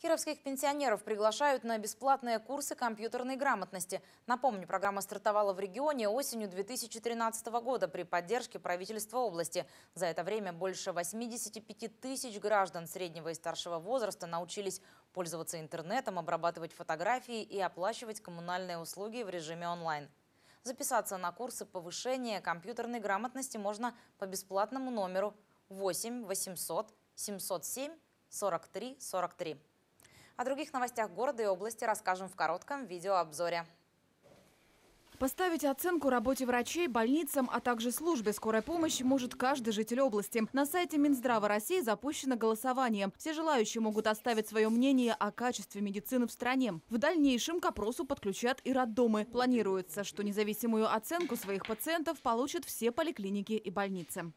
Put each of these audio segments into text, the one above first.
Кировских пенсионеров приглашают на бесплатные курсы компьютерной грамотности. Напомню, программа стартовала в регионе осенью 2013 года при поддержке правительства области. За это время больше 85 тысяч граждан среднего и старшего возраста научились пользоваться интернетом, обрабатывать фотографии и оплачивать коммунальные услуги в режиме онлайн. Записаться на курсы повышения компьютерной грамотности можно по бесплатному номеру 8 800 707 43 43. О других новостях города и области расскажем в коротком видеообзоре. Поставить оценку работе врачей, больницам, а также службе скорой помощи может каждый житель области. На сайте Минздрава России запущено голосование. Все желающие могут оставить свое мнение о качестве медицины в стране. В дальнейшем к опросу подключат и роддомы. Планируется, что независимую оценку своих пациентов получат все поликлиники и больницы.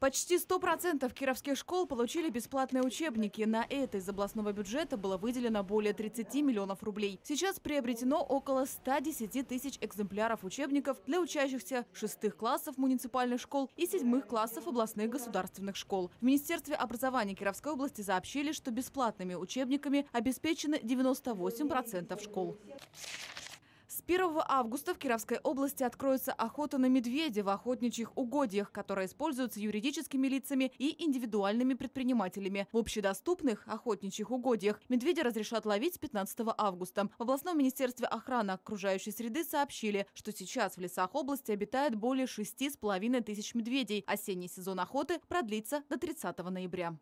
Почти 100% кировских школ получили бесплатные учебники. На это из областного бюджета было выделено более 30 миллионов рублей. Сейчас приобретено около 110 тысяч экземпляров учебников для учащихся шестых классов муниципальных школ и седьмых классов областных государственных школ. В Министерстве образования Кировской области сообщили, что бесплатными учебниками обеспечены 98% школ. С 1 августа в Кировской области откроется охота на медведя в охотничьих угодьях, которая используется юридическими лицами и индивидуальными предпринимателями. В общедоступных охотничьих угодьях медведя разрешат ловить с 15 августа. В областном министерстве охраны окружающей среды сообщили, что сейчас в лесах области обитает более 6,5 тысяч медведей. Осенний сезон охоты продлится до 30 ноября.